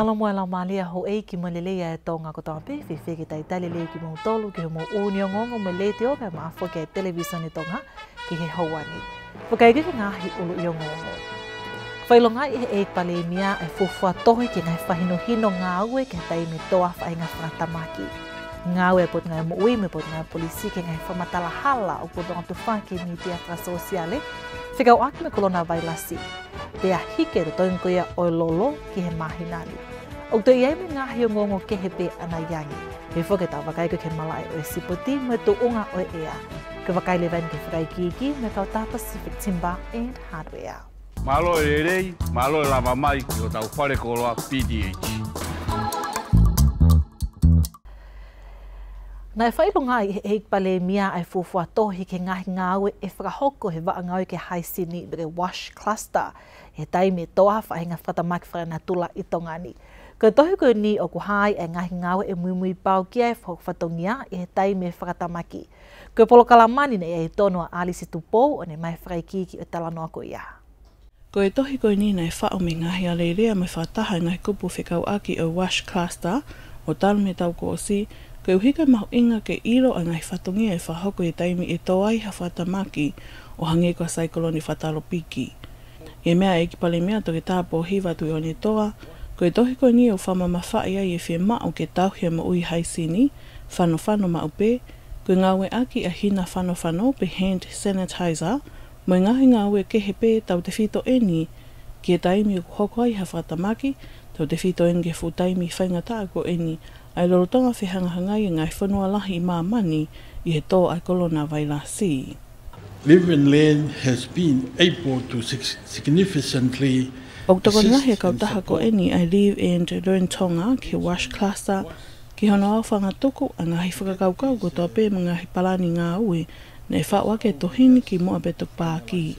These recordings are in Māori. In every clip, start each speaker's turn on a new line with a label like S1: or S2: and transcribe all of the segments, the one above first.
S1: Tala mua la malia ho e ki malelea e tonga ko tonga pe, fi fi ki tai tali le ki mou tolu ki humo uni o ngongo me le te ope ma afo ke televisione tonga ki he hawani. Fukai kiki hi ulu i o ngongo. Whai longa i e pale i mia e fufua tohi ki ngai whahino hino ngā ue ki tai me toa whai ngā whakatamaki. Ngā ue pot ngai mo ui me pot ngai polisi ki ngai whamatala hala o kodonga tuwhaki ni te atra sosiale, whikau aki me kolona vailasi. Te ahike te toinkoia o lolo ki he mahi nari. O te iei me ngā hio ngongo ke he ana yangi. Me whoke tau wakai ke malai o e sipoti me tō unga o ea. Ke wakai le vain ke whakai ki iki me tau tā Pacific Timber and Hardware.
S2: Malo e rei, malo e lava mai ki o tau whare koroa PDH.
S1: Nā e whailunga i he pale mia ai fōfua tōhi ke ngahi ngā aue e whakahoko he wa ngāu ke High Sydney Wash Cluster. He taimi toa whahinga whatamaki whare na tula i tongani. Ko tohu ko ni o kuhai e ngahi ngawe e mui mui pau kia e whakatongia e he tai me whakatamaki. Ko polo kalamani na e tono a alisi tupou o ne mai whakai kiki o talanoa ko ia. Ko e tohi
S3: koe ni nei wha o me ngahi a leirea me wha taha ngai kupu whekau aki o Wash Cluster o tanu me tau koosi, ko e uhika mahu inga ke iro a ngai whatongi e wha hoko i taimi e toai ha hawha tamaki o hange kwa saikoloni whatalo piki. E mea e ki pale mea toki tāpō tui e o ne toa, Ko e tohi koe ngi o whama mawhae ai e whi ma o ke tauhia ma ui hai sini, whano whano ma upe, koe ngawe aki a hina whano whano pe hand sanitizer, mo i ngahi ngawe ke he pe tau te whito e ni, ki e taimi o hoko ai hawhata maki, tau te whito e nge whutaimi whaingata ko e ni, ai lorotonga whi hangahangai e ngai whanua lahi mā mani i he tō a kolona vai la si.
S2: Live and Learn has been able to significantly O tako nahe kau taha
S3: ko eni, I live in Rurin Tonga, ki Wash Klasa, ki hono au whanga tuku, a ngahi whakakau kau ko tō pē mga hi palani ngā ui, nei whaua ke tohini ki mua pe tuk pāki.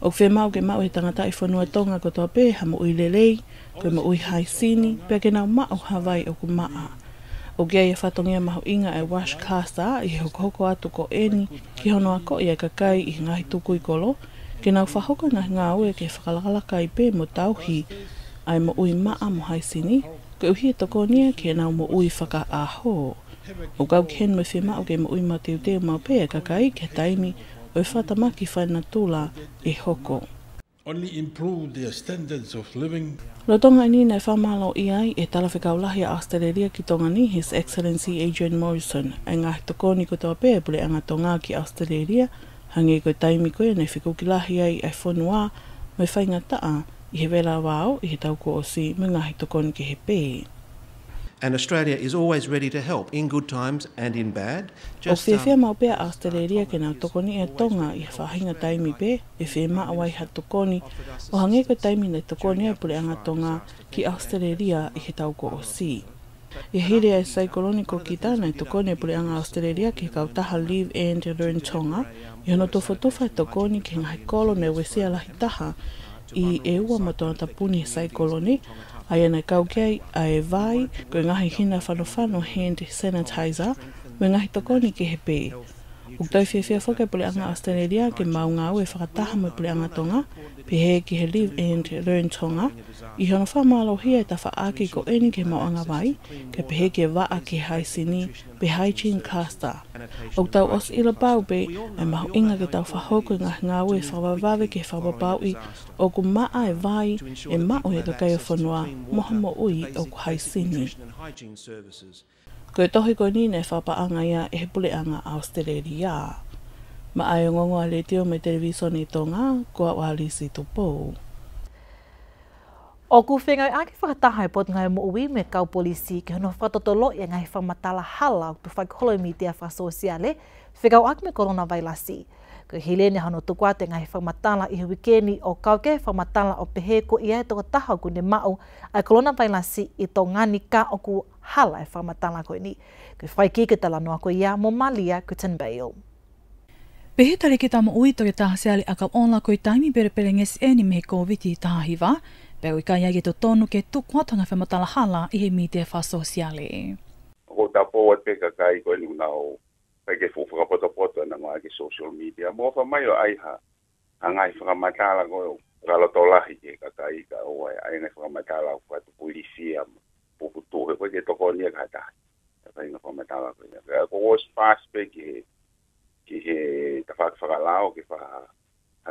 S3: O whē mau ke mau he tangata i whanua tonga ko tō pē, ha mu ui lelei, koe mu ui hai sini, pia ke nau mao Hawaii o ku maa. O gea ia whatongia maho inga e Wash Klasa, i hokohoko atu ko eni, ki hono a ko ia kakai i ngahi tuku a kakai i ngahi tuku i kolo, Ke nau whahoka ngā ngā ue ke whakalakalaka i pē mo tauhi, ai mo ui maa mo haisini, ke uhi e toko nia ke nau mo ui whaka a O gau ken mo whema o ke mo ui ma teo teo mau pē kakai ke taimi, o i e ki whaina tūla e hoko.
S2: Only improve their standards of living.
S3: Lo tonga ni nei whamalo i ai e tala whikaulahi a Australia ki tonga ni His Excellency Adrian Morrison, e ngā hitoko ni kutoa pē pule anga tonga ki Australia, hangi koe taimi koe nei whiko ki lahi ai ai whonua mai whainga taa i he wela wāo i he tauko o si mga hi tokon ki he pē.
S2: And Australia is always ready to help in good times and in bad. o whee whea
S3: mau pēr Australia ke nā tokoni e tonga i whahinga taimi pē, e whee maa wai ha tokoni, o hangi koe taimi nei tokoni e pule anga tonga ki Australia i he tauko o si. E hiri ai sai koloniko ki tāna e tokoni e pureanga Australia ki kautaha Live and Learn Tonga. I hono tofa tofa e tokoni ki ngai kolo me wesea lahi taha i e ua matona tapuni e sai koloni. Ai ana e kau kei, a e vai, koe ngahi hina whanofano hand sanitizer, me ngahi tokoni ki he pē. Uk tau whia whia whakai pule anga Australia ke maunga au e whakataha me pule anga tonga, pe he ki he Live and Learn Tonga, I hana wha mālo hia e ta wha āke ko eni ke maunga wai, ke pehe ke wa āke hai sini, pe hai chin kāsta. O tau os ila baube, e mahu inga ke tau wha hoko ngā ngāu e wha ke wha i, o ku maa e wai, e mao e ka o whanua, moha mo ui o ku hai sini. Koe tohi ko nina e whapa anga ia e he pule anga Australia. Ma ai o ngongo a le teo me televisoni tonga, kua wali si tupou.
S1: O ku whengau a ki whakataha i e pot ngai mo ui me kau polisi ki hono whatotolo i e ngai whamatala hala o tu whakholo i mitea whasosiale whikau ak me koronavailasi. Ko hele ni hano tukua te ngai whamatala i hewikeni o kau ke whamatala o peheko i aeto kataha ku ne mau ai koronavailasi i tō ngani ka o ku hala e whamatala koe ni. Ko whaiki ke tala noa koe ia mo malia kutin bail.
S4: Pehe tari ke tamo ui toke taha seale akau onla koe taimi berepele ngese ni me covid tahiva Pau i kai ai to tonu ke tuku atanga whamatala hala i he mite wha sosiale.
S5: Ko ta pōwa te kakai koe luna o pai ke whuwhakapata pota na ngā ke social media. Mō wha mai o aiha, a ngai whakamatala koe o ralotolahi ke kakai ka o ai, a ngai whakamatala o kua tupu i sia pupu tuhe koe ke toko ni a e kakai. Ka kai ngai whakamatala koe. Ko o spas pe ke he, ke he ta whakalao ke whakalao.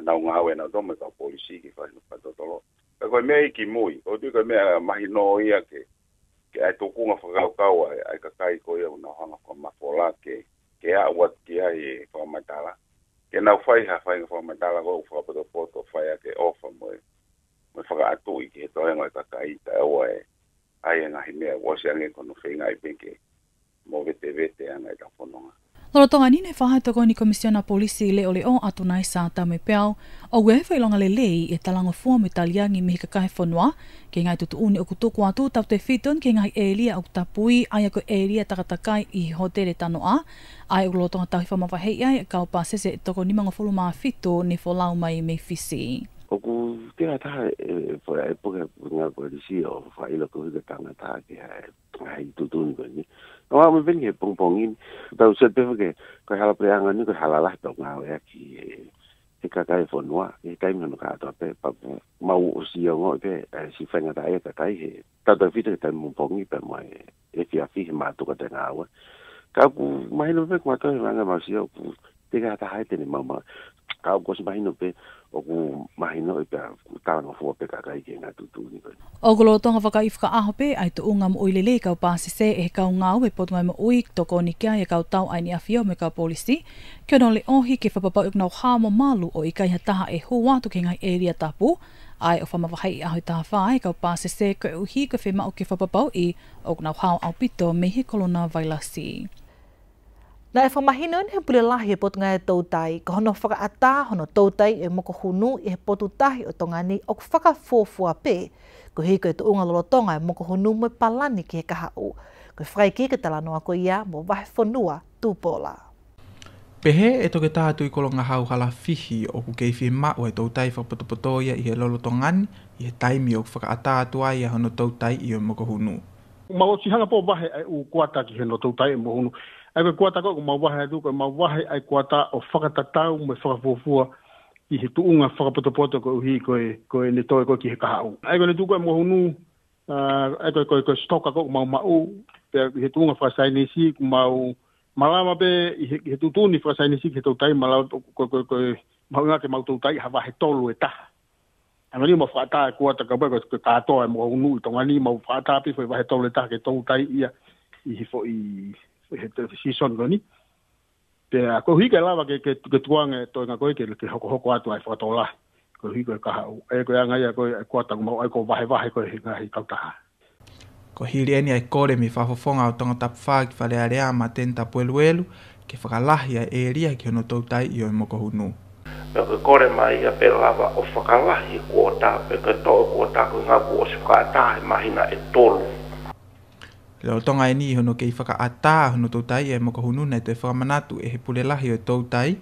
S5: Anau ngā wena o tome ka polisi ke whakalao a koe mea iki mui, o tui koe mea mahi no ia ke, ke ai tukunga whakau kaua, e ai kakai koe au na hanga kwa mafola ke, ke a wat ki ai e whamaitala. Ke nau whai ha whai nga whamaitala koe u whakapata poto whai a ke ofa mui, mui whaka atu i ke he toa ngoi kakai ta ewa e, ai e ngahi mea wasi ange kono whi ngai pinke, mo vete vete angai ta whanonga.
S4: Lorotonga nine whahatoko ni komisiona polisi le ole o atu nai sa tamu peau, o we hewha ilonga le lei e talanga fua me taliangi me hika kai whanua, ke ngai tutu uni o kutoko atu tau te fitun ke ngai e o kutapui aia ko e takatakai i hotere tano a, ai ulo tonga tau hifamawa ai e kau pa sese e toko ni mga maa fitu ni fulau mai me fisi
S5: o ku te ata for a epoca e, nga ko di si o fa ilo ko de tanga ta ke ai tu tu ni ni no ma ben ke pong pong ni ta u se te ke ko hala pre anga ni ko hala la to nga we ki e, e ka ka fo no e ka i no ka to pe pa ma u si o ngo ke e, si fa nga ta e ka ka i ta ta fi te ta mo pong ni pe mo e ti a fi ma to ka te nga wa ka ku ma ilo ve ko ta nga ma si o ku te ka ta ha te ni ma ma kau ko si mahino pe o ku mahino e pe tau no fu pe ka kai ke na tu tu ni ko
S4: o ko lo tonga faka ifka a hope ai to unga mo le kau pasi se e kau nga o e pot mai mo ui to ko ni kia e ka tau ai ni afio me ka policy ke no le o hi ke fa papa u no ha mo malu o i kai ha taha e ho wa to ke ngai area tapu ai o fama vahai a hoi taha whae kau pāse se ko hi uhi ka whema o ke whapapau i o kuna whao au pito
S1: me he kolona vailasi. Si. Na e whamahina ni he pule lahi e potunga e tautai, ka hono whaka ata, hono tautai e moko hunu e he potu tahi o tonga ni o ku whaka fuafua pē, ko hei koe tu unga lorotonga e moko hunu mo palani ki he kaha u, ko i whakai ki ke talanoa ko ia mo wahe whanua tūpola.
S6: Pehe e toke tātu i kolonga hau hala fihi o ku keifi ma o e tautai whakapotopotoia i he lorotongani i he taimi o ku whaka ata atua i a hono tautai i o moko hunu.
S5: Mawa tihanga pō wahe e u kuata ki he no tautai e moko hunu. Ai kua tako ko mau wahi atu, kua mau wahi ai kua ta o whakatatau mai whakafuafua i he tuunga whakapotopoto ko uhi koe, koe ne toi koe ki he kahau. Ai kua ne tu e mga hunu, ai kua koe koe stoka ko mau mau, pe i he tuunga whakasainisi ku mau malama pe i he, he tutuni whakasainisi ki he tautai malama koe koe koe mau ngake mau tautai hawa he tolu e taha. Ano ni mo fata ko ta ka ba ko ta to e mo unu to ni mo fata pi fo ba to le ta ke to tai ia i fo i he te season goni. Te a ko hika lava ke ke tuange to nga ko ke ke hoko hoko atu ai fotola. Ko hiko ka ha e, e ko anga ya ko e ko ta mo vahe vahe ko hika hi ka ta.
S6: Ko hiri ni mi fa fo fo nga tap fa ki fa le are a ma ten tai yo mo ko hunu.
S5: Me mai ia pe o fa ka la hi pe ka to ko ta fa ta mai na e
S6: Ke tonga e ni hono kei whaka a tā hono tō e moka hunu nei te whakamanatu e he pule lahi o tō ai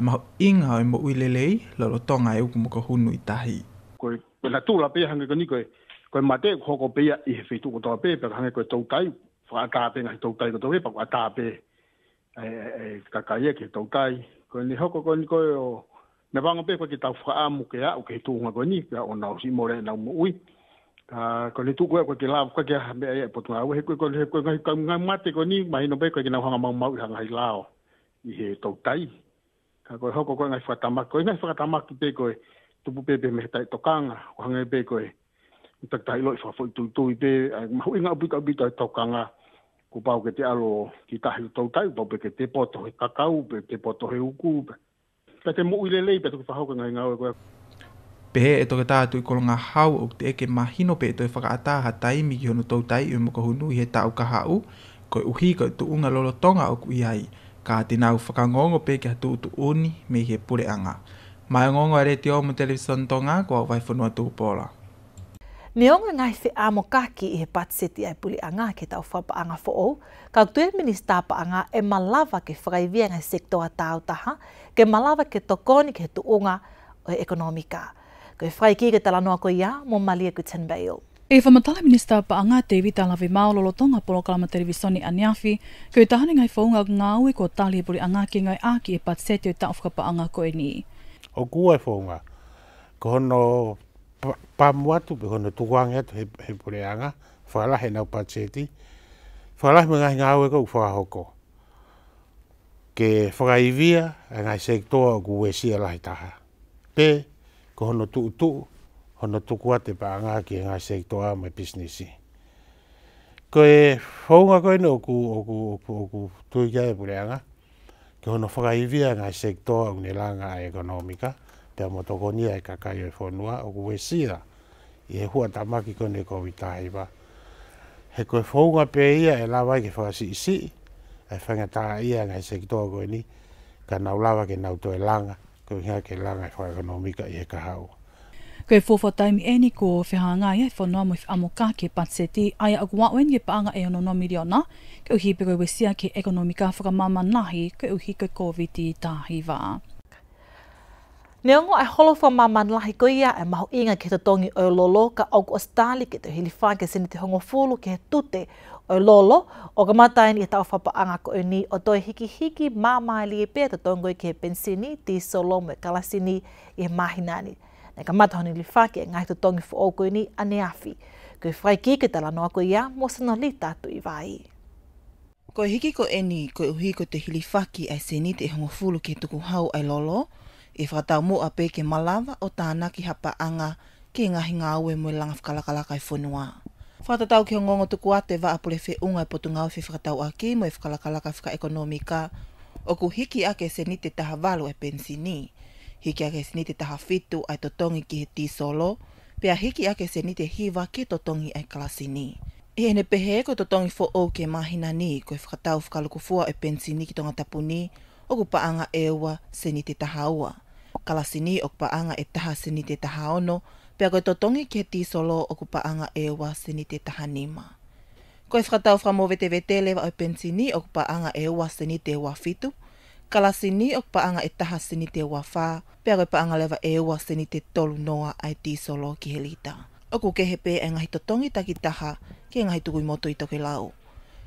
S6: maho inga o e mo uilelei lo lo tonga e uku moka hunu i tahi.
S5: Koe koe na tūra pia hangi koni koe koe mate hoko pia i he whetu ko tōa pia pia hangi koe tō tai whakaka pia ngai tō tai ko tō pia pia pia e, e, e kakaia ki tō tai koe ni hoko koni koe o Nā pāngo koe ki tau whaamu ke a o ke tūnga koe ni, ke o nāu si mōre nāu mō ui ta ah, ko le tuku e, ko ke la ko ke ha be e, po tu au he ko ko he ko ko nga mate ko ni mai no be ko ke na hanga mau mau ha ngai lao i he to ko ka ko hoko ko ngai fata ma ko ngai fata ma ki pe ko tu pu pe pe me tai to kanga ko ngai be e ko ta tai lo fa fo tu ko i pe ma hu nga bu ka bi to kanga ko pau ke te alo ki ta hu to tai pau pe ke te poto he kakau pe te poto he uku pe ta te mo ile lei pe to fa hoko ngai ngai ko
S6: pehe e toke tātu i kolonga hau o te eke mahino pe e toi whakaata ha tai mi honu tau tai i moko hunu i he tau ka hau, koi uhi koi tu unga lolo tonga o ku iai, ka te nau ngongo pe ki hatu utu uni me he pure anga. Mai ngongo are te omu television tonga kua wai whanua tuu pola.
S1: Ne onga ngai whi amo kaki i he patseti ai puli anga ke tau whapa anga fo o, ka tue minista pa anga e malawa ke whakaivia ngai e sektoa tau taha, ke malawa ke tokoni ke tuunga o o e ekonomika. Ko e whai ki ke tala noa ko ia, mō mali e ku tin bail. E whamatala minister pa anga te iwi tala vi maolo lo tonga polo kalama
S4: televisoni aniafi, ko e tahani ngai whaunga ngā ui ko tali e puri anga ki ngai aki e pat sete o ta ofka pa anga ko ni.
S5: O kua e whaunga, ko hono pa muatu pe hono tukuangia tu he puri anga, whaala he nau pat sete, whaala he mga ngā ui ko u whaahoko. Ke whakaivia, e ngai sektoa o kuwesia lahi taha. Pe, ko hono tuu tuu, hono tuku ate pa anga ki ngā sektoa mai businessi. Ko e whaunga koe no ku oku, oku, oku tuikia e pule anga, ki hono whakaivia ngā sektoa unge langa e ekonomika, te amotokonia e kakai e whanua, oku e sida, i e hua tamaki kone kovi tahiwa. He koe whaunga pe ia e lawa i ke whakasi isi, e whangataa ia ngā sektoa koe ni, ka naulawa ke nautoe langa ko ngā ke langa e i whaaka no mika i e ka hau.
S4: Ko e fōwha taimi e ko whiha ngā i e whanau no mui amo ka ke patseti ai a gua oen ye paanga e ono no miliona ke uhi pe koe wesia ke ekonomika whakamama nahi ke hi ke COVID-19 tahi waa.
S1: Neongo ai holo wha maman lahi koia e maho inga ke te tongi o lolo ka au ko ke te hili whake sene te hongo fulu ke tute o lolo o ka matai ni e ta ofa anga ko ni o toi hiki hiki ma mai li e pe ta tongo ke pensini ti solo me kalasini e mahinani. ni na ka mata honi li fa ke nga to tongi fo o ko ni ane afi ko fai ki ke tala no ko ia mo sono li ta i vai ko hiki ko eni ko uhi ko te hili faki ai seni te hongo fulu ke tuku hau
S7: ai lolo e whakatau mo a pe ke malawa o tāna ki hapaanga ke ngahi ngā aue mo langa whakalakalaka i e whanua. Whatatau ki o ngongo tuku ate wa apure whi unga i potu ngau whi whakatau a ki mo i whakalakalaka whika ekonomika. O ku hiki ake se ni te taha walu e pensi Hiki ake se ni te taha fitu ai totongi ki he solo. Pea hiki ake se ni te hiwa ki totongi ai klasi ni. I ene pehe e ko totongi fo o ke mahina ni ko e whakatau whakaluku fua e pensini ki tonga tapuni O ku paanga ewa ua se ni te taha ua. Kalasi o paanga e taha se ni te paanga e taha se ni te taha ono pia koe totongi ke ti solo o kupaanga e ua sini te tahanima. Koe whakatau whamo vete vete lewa o pensini o kupaanga e ua sini te ua fitu, kala sini o kupaanga e taha sini te ua whā, pia koe paanga lewa e ua sini te tolu noa ai ti solo ki helita. O ku kehepe e ngahi totongi taki taha ki ngahi tukui motu i toke lau.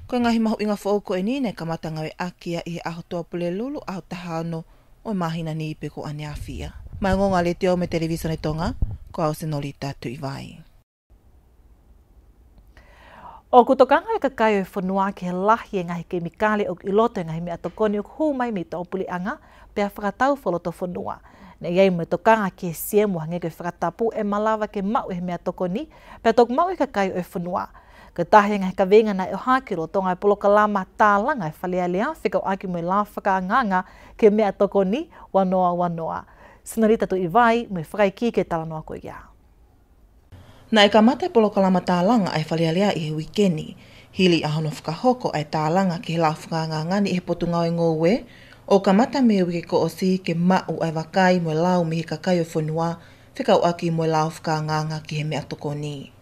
S7: Koe ngahi mahu inga whao koe ni ne kamata ngawe akia i he aho toa pule lulu aho taha ano o mahina ni i peko ane afia. Mai ngō ngā le te me televisione tonga, ko au se nori tātu i vai.
S1: O kuto e kakai e whanua ke he lahi e ngahi ke mikale o i loto e ngahi mea tokoni o kuhu mai me tau puli anga pe a whakatau whaloto whanua. Ne iei me tokanga ke siemu hange ke whakatapu e malawa ke mau e mea tokoni pe a tok mau e kakai e whanua. Ke tahi e ngahi ka venga na e hākiro to ngai poloka lama tā langa e whalea lea whika o aki mui e la whakanganga ke me tokoni wanoa wanoa. wanoa sinarita tu iwai me whakai ki ke tala noa koe ia.
S7: Na e kamate polo kalama tālanga e whalialia i he wikeni, hili a hono whakahoko e tālanga ki la whakanga ngani e potu ngau e ngowe, o kamata me wike ko o si ke mau e wakai mo lau mihi kakai o whanua, whikau aki mo lau whakanga ngā ki he mea toko ni.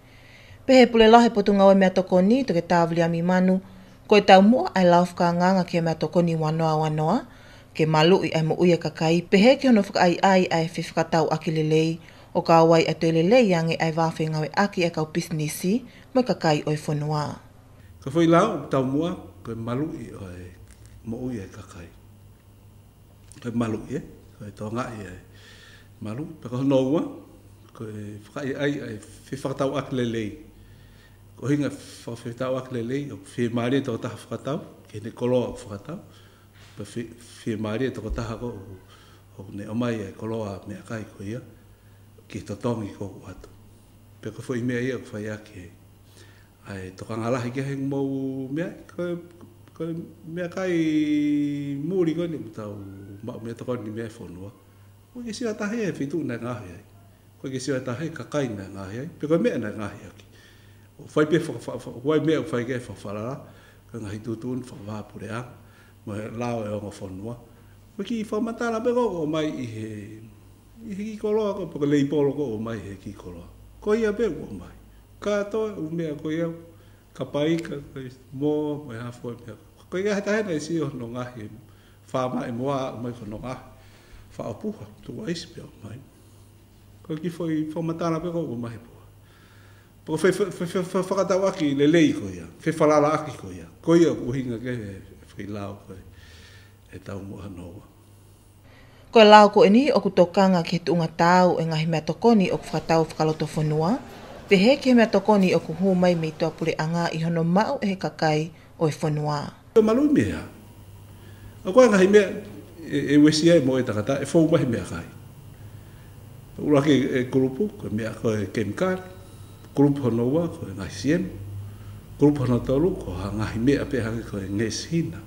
S7: Pehe pule lau he potu ngau mea toko ni to ke tāwili manu, ko e tau mua e lau whakanga ngā ki he mea toko ni wanoa, wanoa ke malu i ai ia uia kakai pe he ke ono fuka ai ai ai fi tau akilelei o ka awai a tele ai wafe ngawe aki e kau pisnisi mo kakai oi fonua.
S2: Ka fai lao tau mua pe malu i oi mo uia kakai. Pe malu i e, pe tau ngai i malu, pe kau noua ke fuka ai ai ai fi fuka tau aki lelei. Ko hinga fuka tau aki o fi maari to ta fuka tau, ke ne kolo fuka tau pa fi mari e to ko taha ko o ne o mai e koloa me akai ko ia ki to tongi ko atu pe ko foi me ia ko fai ake ai to ka ngala hi ke hen mau me ko ko me akai muri ko ni ta ma me to ni me fo ko ke sia tahe e fitu na nga hi ko ke sia tahe ka kai na nga hi pe ko me na nga hi ake fai pe foi fai me foi ke fo fa la ka ngai tu tu fo va pure a mo lao e ngo fonua we ki fo mata la be go mai i he i he ki kolo ko po le ipolo ko mai he ki kolo ko ia be go mai ka to u me ko ia ka pai ka mo mo ha fo pe ko ia ta he si o no nga he fa ma e mo a mai ko no nga fa opu to wa is pe mai ko ki fo fo mata la be go mai po po fe fe fe fe fa ta wa ki le le ko ia fe fa la la ki ko ia ko ia u hinga ke whilau koe e tau moha noa.
S7: Ko lao ko eni o kutokanga ki hitu unga tau e ngahi mea tokoni o kufatau whakaloto whanua, te he ki mea tokoni o kuhumai mei toa pule anga i hono mau e he kakai o e
S2: whanua. Ko malu mea, a koe ngahi mea e, e wesi e mo e takata e whou mahi mea kai. Ura ke e kurupu, koe mea koe kemikari, kurupu hono koe ngahi sien, kurupu hono tolu koe ngahi mea pehake koe ngesi hina.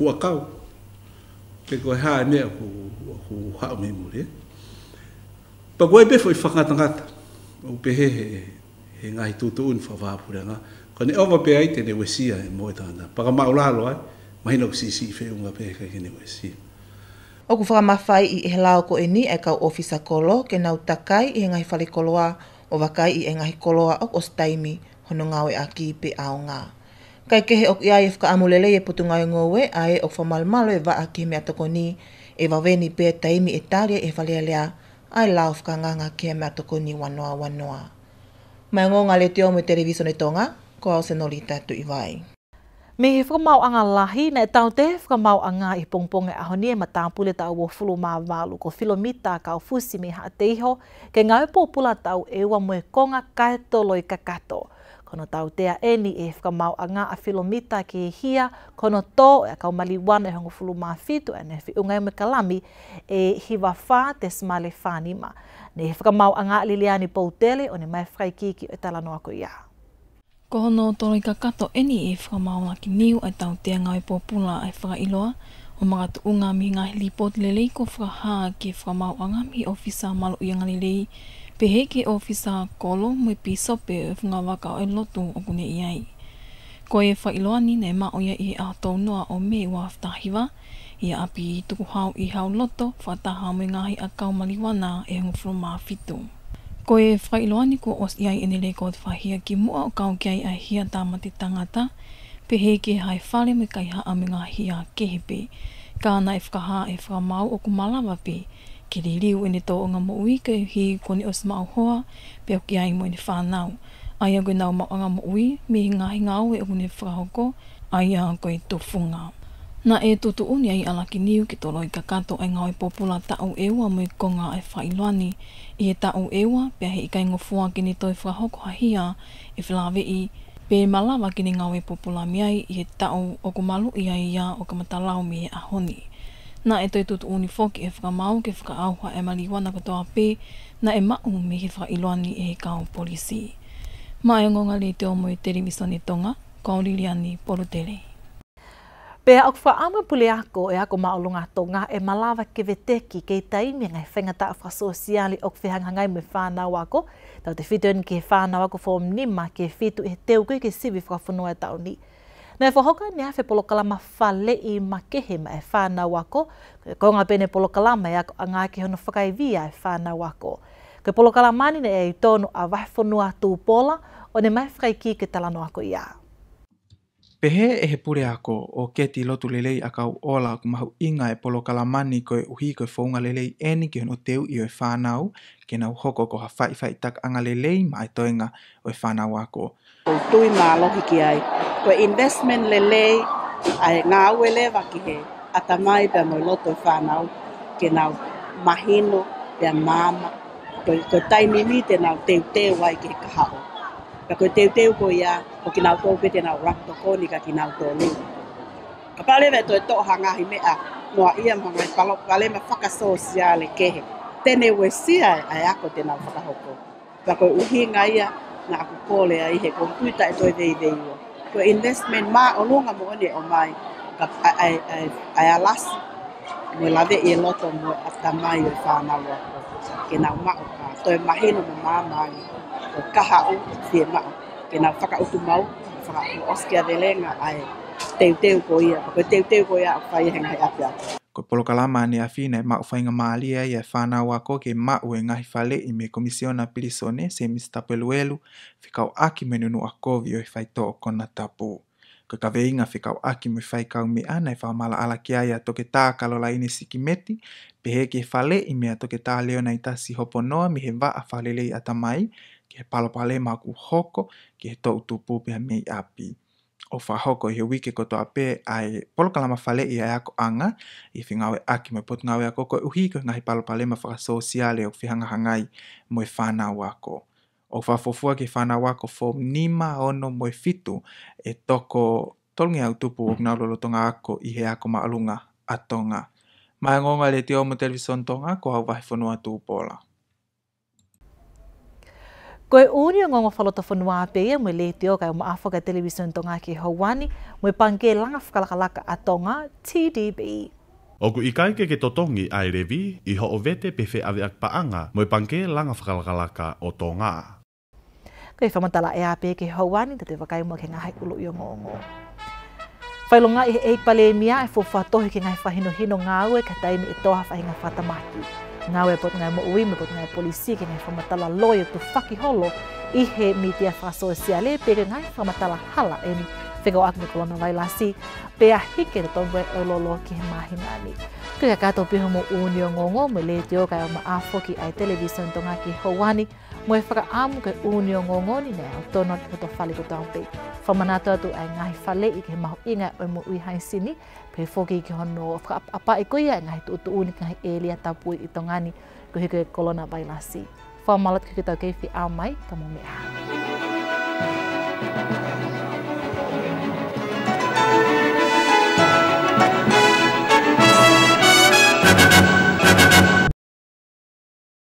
S2: hua kau. Ke koe hae mea ku, ku hao mei muri. Pa koe befo i whakatangata. O pehe he, he ngahi tūtu un wha wāpura ngā. Ko ne oma pe ai te ne wesia e moe tāna. Pa ka maulalo ai, mahina ku sisi i whee unga pehe kai ke ne wesia.
S7: O ku whakamawhai i he lao ko eni e kau ofisa kolo ke nau takai i he ngahi whale koloa o wakai i engahi koloa o kostaimi hono ngawe a kipe ao ngā kai kehe ok ia ifka amulele e, e putu ngai e ngowe ai o fa malmalo e va aki me atoko e ni e va veni pe taimi italia e va lele ai lauf ka nga nga ke me atoko ni wanoa wanoa mai ngo ngale te o me televison e tonga ko au se nolita tu iwai
S1: me he fuka mau anga lahi na e tau te fuka mau anga i pongpong e ahoni e matampu le tau o fulu maa walu ko filomita ka o me ha teiho ke ngau pōpula tau ewa mue konga kaitolo i kakato. Kono tau tea eni e whaka mau a ngā a filomita ki e hia, kono tō e a kaumali wana e hongo fulu maa fitu e nefi unga e mekalami e hiwa whā te smale whānima. Ne e whaka mau a ngā liliani pautele o ne mai whakai ki o e tala noa ko ia.
S8: Ko hono o toroi ka kato eni e whaka mau ki niu e tau tea ngā e pōpula e whaka iloa, o mga tuunga mi ngā helipot lelei ko whaka hā ki e whaka mau a ngā mi ofisa malo i ngā lelei pehe ke ofisa kolo mui piso pe of waka o lotu o kune iai. Ko e whailoa ni ne ma oia i a tounua o me wa aftahiwa, i a api i tuku hau i hau loto, whataha mui ngahi a kau maliwana e hung from mā fitu. Ko e whailoa ni ko os iai ene le kod whahia ki mua o kau kiai a hia tāma te tangata, pehe ke hai whale mui kaiha a mui ngahi a kehepe, ka nai whakaha e whakamau o kumalawa pe, ke re riu e ne tōonga mo ui ke hi kone o smau hoa, pe o ki ai mo e ne whānau. Ai a goe nau maonga mo ui, me i ngā hinga au e o ne whakahoko, ai a goe tō funga. Na e tutu uni ai ala ki niu ki tolo i kakato ai ngā oi popula tau ewa mo e i konga ai whailuani. I e tau ewa, pe a i kai ngofua ki ni toi whakahoko hia e whilawe i pe malawa ki ni ngā oi popula miai i e tau o kumalu i ai ia o kamatalao me e ahoni na e tei tutu uni fōki e whakamau ke whakaauha e, e maliwa na katoa pē, nā e mau me he whakailoani e he kao polisi. Mā e ngonga le te omoe tere misone tonga, kao liliani polo tere.
S1: Pea au kwa ama pule ako e ako maolunga tonga e malawa ke veteki ke i taimi ngai whengata a whasosiali au kwehangangai me whanau ako. Tau te whitu en ke whanau ako fōm nima ke fitu e teo kui ke sivi whakafunua e tau Me e whahoka ni awhi polokalama whale i makehe ma e whānau ako. Ko ngā pene polokalama e a ngā ki hono whakaivi e whānau ako. Ko e polokalama ni ne e i tōnu a waifonua tū pola, o ne mai whakai ki ke talano ako i a.
S6: Pehe e he pure ako o keti lotu lelei a kau ola ku mahu inga e polo kalamani koe uhi koe e whaunga lelei eni ki hono teu i o e whanau ke nau hoko ko ha hawhaifai tak anga lelei ma e toenga o e whanau ako
S1: o tui mā lohi ki ai. Ko investment le le, ai ngā ue le waki he, a ta mai pia mo loto whānau, ke nā mahino, pia māma, ko, ko taimi te nā teu teu ai ke kaha Ka ko teu teu ko ia, o ki nā tōpe te nā rakto kōni ka ki nā tōlu. Ka pā lewe toi tō hangahi mea, no a ia mga i palo, ka lewe whakasosiale kehe. Tene ue ai ako te nā whakahoko. Ka uhi uhinga ia, na aku kole ai he ko kuita e toi dei dei Ko investment ma o longa mo ne o mai ka ai ai ai alas mo la de e loto mo ata mai o fa na lo. Ke na ma o ka toi mahi no mo ma mai ka kaha o te ma ke na faka o tu mau fa o oskia de lenga ai te te ko ia ko te te ko ia fa ia hanga ia pia.
S6: Ko polo kalama ane a fine, mau fainga maalia ia e whana wako ke mau e ngahi fale i me komisiona pirisone se Mr. Peluelu fikau aki me nunu a kovio i fai to o tapu. Ko ka veinga fikau aki me fai kau me ana i e fai mala ala ki aia toke tā kalola ini siki meti, pehe ke fale i mea toke tā leo nei ta si hopo noa mi he vaa falelei atamai, ke palopale maku hoko, ke tau tupu pia mei api. api. o hoko he wiki koto ape ape ai polo fale i anga i whingawe aki mai potu ngawe ako uhi palo palema whaka sosiale o whihanga hangai mo e wako O ki fanawako wako fo nima ono mo fitu e toko tolungi au tupu tonga ako i he ako maalunga a tonga. Mai ngonga le te o mo television tonga ko Ko e uni
S1: o ngongo whalota whanua ape ia mwe lehti o kai o maafoka television tonga ki Hawani, mwe pange langa whakalakalaka a tonga TDB.
S5: Oku i kaike ke totongi ai revi, i ho o vete pefe ave ak paanga mwe pange langa whakalakalaka o tonga.
S1: Ko e whamantala e ape ki Hawani, tate wakai mwa ke hai ulu i o ngongo. Whailonga i e eipale mia e fofatohi ke ngai whahinohino ngā ue ka taimi e toha whahinga whatamaki. Whailonga ngā wea pot ngai mo'u ime pot ngai polisi ki ngai whamatala loia tu whakiholo i he mi tia whaso e sia le pere ngai whamatala hala eni whikau aku miko lona wai lasi, pia hike te tongue o lolo ki he mahi nani. Kui kato piho mo unio ngongo, mo le te o kai o ma afo ki ai televisa nito ngā ki Hawani, mo e whaka amu kai unio ngongo ni nea o tono ki koto whali ko tāmpi. Whamanato atu ai ngahi fale i ke mahu inga o mo ui hain sini, pe whoki ki hono o whaka apa e kuia e ngahi tuutu uni ngahi e lia tapui i tongani ko hiko e kolona vai lasi. Whamalat ki ki tau keifi au mai, ka mea. Thank you.